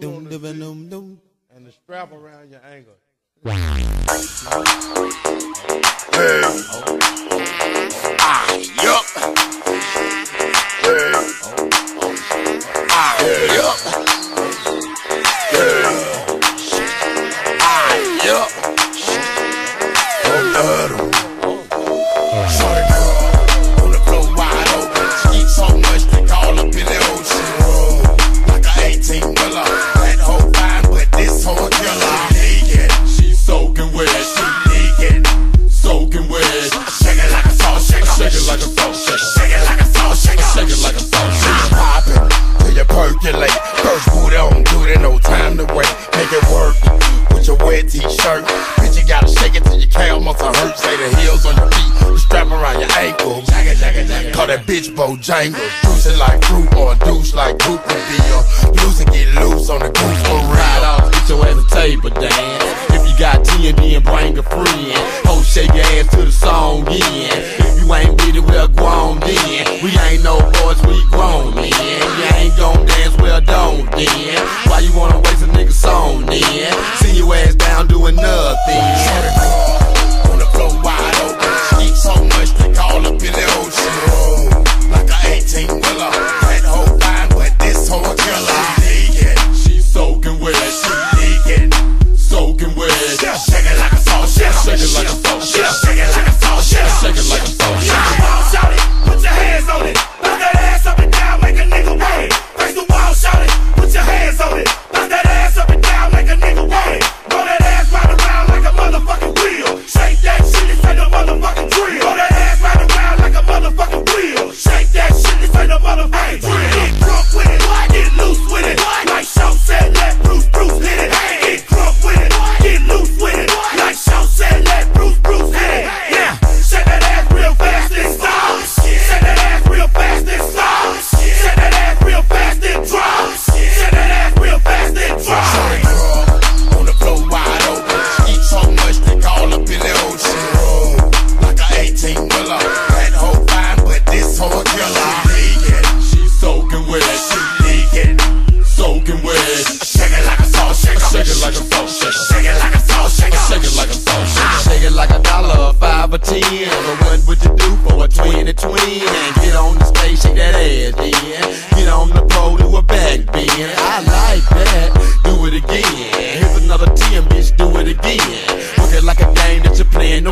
Doom, doom, doom, doom. And the strap around your ankle. Hey. Oh. Make it work with your wet t-shirt. Bitch, you gotta shake it till your calf muscle hurt. Say the heels on your feet, strap around your ankles. Jagger, jagger, jagger. Call that bitch Bojangles. Juice it like fruit or a douche like group would be Lose and get loose on the goose for real. Ride off, get your ass a table dance. If you got TND and bring a friend, ho shake your ass to the song in. If you ain't with it, well grown then. We ain't no boys, we grown men. You ain't gon'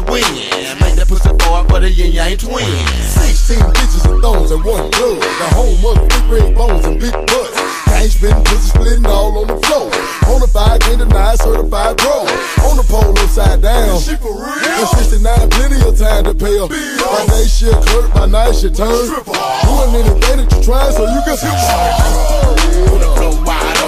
the wind. Make that pussy throw up for the Ying Yang Twin. 16 bitches and thorns and one blood. The whole of big red bones and big butts. Cash been bitches splitting all on the floor. Bonafide, can't deny, certified bro. On the pole upside down. Is she for real? And 69 plenty of time to pay up. My day she a my night she turn. Doing anything that you trying so you can. Stripper. Oh, yeah.